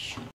action.